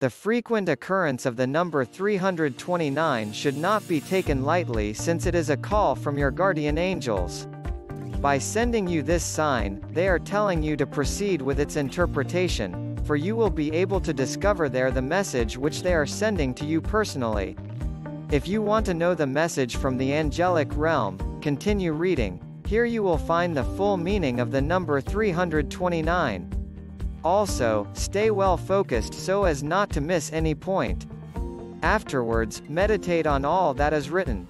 The frequent occurrence of the number 329 should not be taken lightly since it is a call from your guardian angels. By sending you this sign, they are telling you to proceed with its interpretation, for you will be able to discover there the message which they are sending to you personally. If you want to know the message from the angelic realm, continue reading. Here you will find the full meaning of the number 329. Also, stay well focused so as not to miss any point. Afterwards, meditate on all that is written.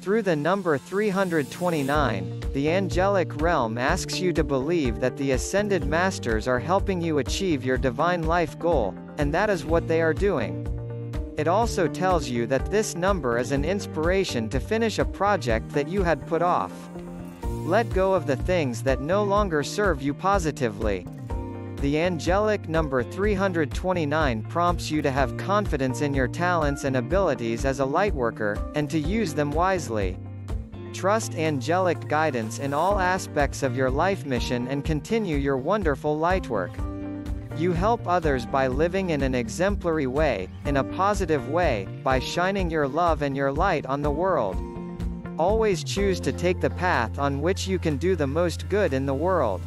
Through the number 329, the angelic realm asks you to believe that the ascended masters are helping you achieve your divine life goal, and that is what they are doing. It also tells you that this number is an inspiration to finish a project that you had put off. Let go of the things that no longer serve you positively. The angelic number 329 prompts you to have confidence in your talents and abilities as a lightworker, and to use them wisely. Trust angelic guidance in all aspects of your life mission and continue your wonderful lightwork. You help others by living in an exemplary way, in a positive way, by shining your love and your light on the world. Always choose to take the path on which you can do the most good in the world.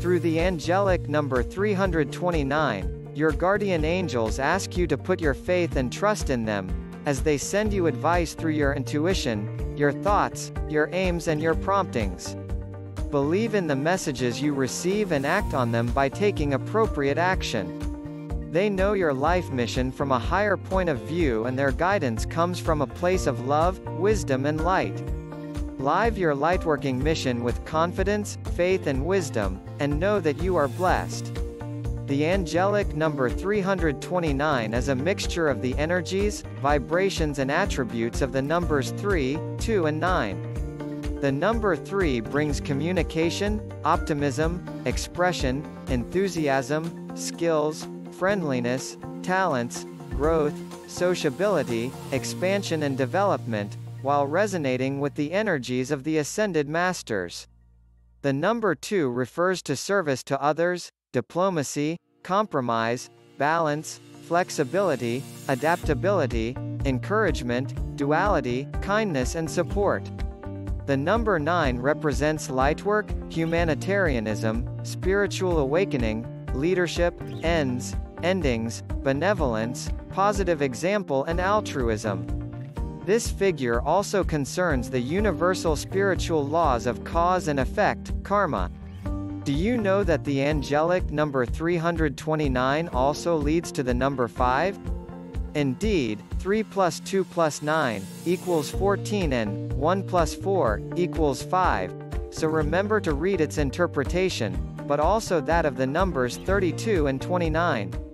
Through the angelic number 329, your guardian angels ask you to put your faith and trust in them, as they send you advice through your intuition, your thoughts, your aims and your promptings. Believe in the messages you receive and act on them by taking appropriate action. They know your life mission from a higher point of view and their guidance comes from a place of love, wisdom and light. Live your lightworking mission with confidence, faith and wisdom, and know that you are blessed. The angelic number 329 is a mixture of the energies, vibrations and attributes of the numbers 3, 2 and 9. The number 3 brings communication, optimism, expression, enthusiasm, skills, friendliness, talents, growth, sociability, expansion and development, while resonating with the energies of the ascended masters. The number 2 refers to service to others, diplomacy, compromise, balance, flexibility, adaptability, encouragement, duality, kindness and support. The number 9 represents lightwork, humanitarianism, spiritual awakening, leadership, ends, endings, benevolence, positive example and altruism. This figure also concerns the universal spiritual laws of cause and effect, karma. Do you know that the angelic number 329 also leads to the number 5? Indeed, 3 plus 2 plus 9, equals 14 and 1 plus 4, equals 5, so remember to read its interpretation, but also that of the numbers 32 and 29.